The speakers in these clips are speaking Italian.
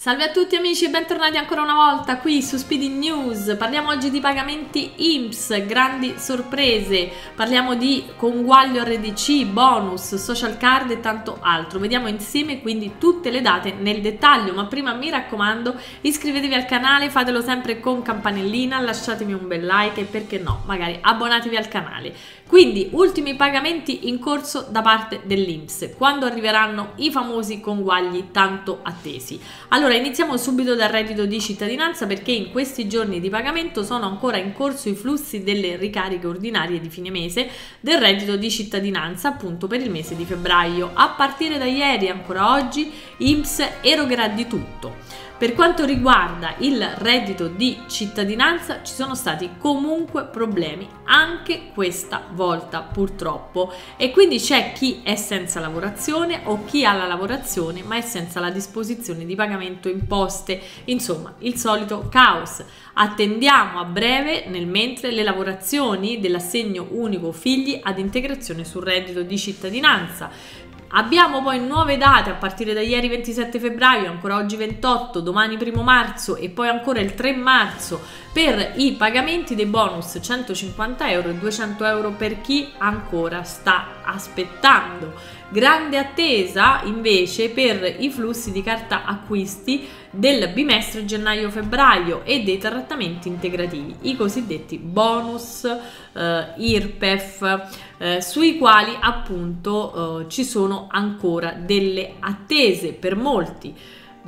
Salve a tutti amici e bentornati ancora una volta qui su Speedy News. Parliamo oggi di pagamenti IMSS, grandi sorprese. Parliamo di conguaglio RDC, bonus, social card e tanto altro. Vediamo insieme quindi tutte le date nel dettaglio, ma prima mi raccomando iscrivetevi al canale, fatelo sempre con campanellina, lasciatemi un bel like e perché no, magari abbonatevi al canale. Quindi ultimi pagamenti in corso da parte dell'IMSS, quando arriveranno i famosi conguagli tanto attesi. Allora iniziamo subito dal reddito di cittadinanza perché in questi giorni di pagamento sono ancora in corso i flussi delle ricariche ordinarie di fine mese del reddito di cittadinanza appunto per il mese di febbraio. A partire da ieri ancora oggi IMSS erogherà di tutto. Per quanto riguarda il reddito di cittadinanza ci sono stati comunque problemi anche questa volta purtroppo e quindi c'è chi è senza lavorazione o chi ha la lavorazione ma è senza la disposizione di pagamento imposte, insomma il solito caos. Attendiamo a breve nel mentre le lavorazioni dell'assegno unico figli ad integrazione sul reddito di cittadinanza. Abbiamo poi nuove date a partire da ieri 27 febbraio, ancora oggi 28, domani 1 marzo e poi ancora il 3 marzo per i pagamenti dei bonus 150 euro e 200 euro per chi ancora sta aspettando. Grande attesa invece per i flussi di carta acquisti del bimestre gennaio-febbraio e dei trattamenti integrativi, i cosiddetti bonus eh, IRPEF, eh, sui quali appunto eh, ci sono ancora delle attese per molti.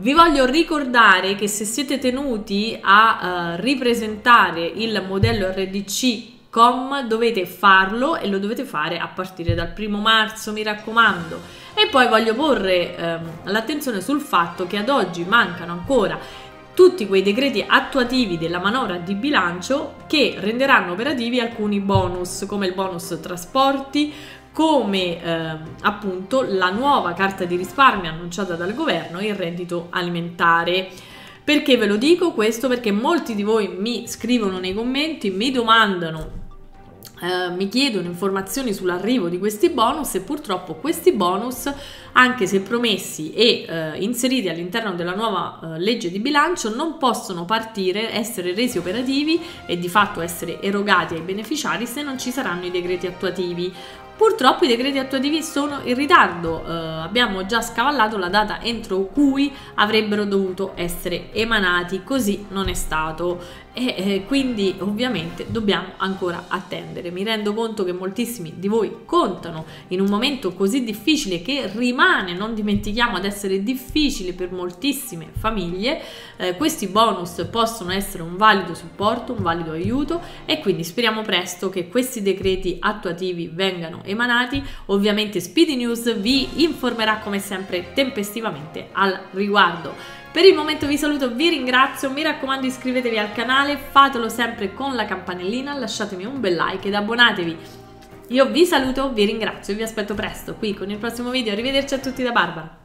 Vi voglio ricordare che se siete tenuti a uh, ripresentare il modello RDC com dovete farlo e lo dovete fare a partire dal primo marzo, mi raccomando. E poi voglio porre ehm, l'attenzione sul fatto che ad oggi mancano ancora tutti quei decreti attuativi della manovra di bilancio che renderanno operativi alcuni bonus come il bonus trasporti, come eh, appunto la nuova carta di risparmio annunciata dal governo il reddito alimentare. Perché ve lo dico questo? Perché molti di voi mi scrivono nei commenti, mi domandano Uh, mi chiedono informazioni sull'arrivo di questi bonus e purtroppo questi bonus, anche se promessi e uh, inseriti all'interno della nuova uh, legge di bilancio, non possono partire, essere resi operativi e di fatto essere erogati ai beneficiari se non ci saranno i decreti attuativi. Purtroppo i decreti attuativi sono in ritardo, eh, abbiamo già scavallato la data entro cui avrebbero dovuto essere emanati, così non è stato e eh, quindi ovviamente dobbiamo ancora attendere. Mi rendo conto che moltissimi di voi contano in un momento così difficile che rimane, non dimentichiamo, ad essere difficile per moltissime famiglie. Eh, questi bonus possono essere un valido supporto, un valido aiuto e quindi speriamo presto che questi decreti attuativi vengano emanati. Ovviamente Speedy News vi informerà come sempre tempestivamente al riguardo. Per il momento vi saluto, vi ringrazio, mi raccomando iscrivetevi al canale, fatelo sempre con la campanellina, lasciatemi un bel like ed abbonatevi. Io vi saluto, vi ringrazio e vi aspetto presto qui con il prossimo video. Arrivederci a tutti da Barbara.